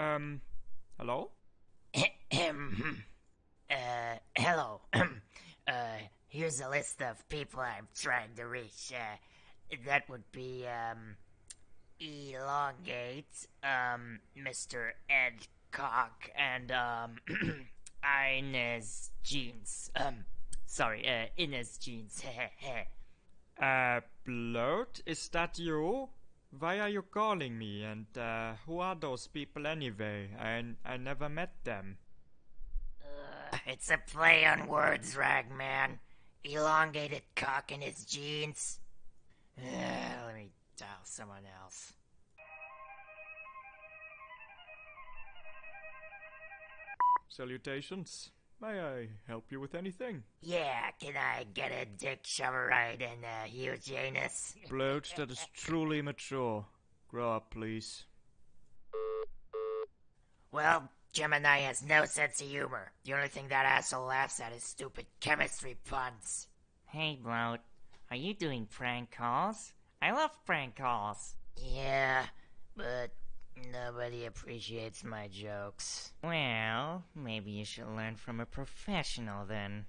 Um, hello? uh, hello. uh, here's a list of people I'm trying to reach. Uh, that would be, um, Elongate, um, Mr. Ed Cock, and, um, Inez Jeans. Um, sorry, uh, Inez Jeans. Uh, Bloat, is that you? Why are you calling me? And uh, who are those people anyway? I I never met them. Uh, it's a play on words, Rag Man. Elongated cock in his jeans. Uh, let me dial someone else. Salutations. May I help you with anything? Yeah, can I get a dick shovel right and a huge anus? Bloat, that is truly mature. Grow up, please. Well, Gemini has no sense of humor. The only thing that asshole laughs at is stupid chemistry puns. Hey, Bloat. Are you doing prank calls? I love prank calls. Yeah, but nobody appreciates my jokes. Well, maybe you should learn from a professional then.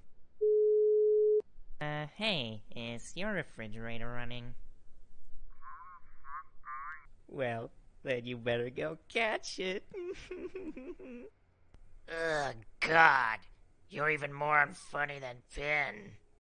Uh, hey, is your refrigerator running? Well, then you better go catch it. Ugh, God. You're even more unfunny than Finn.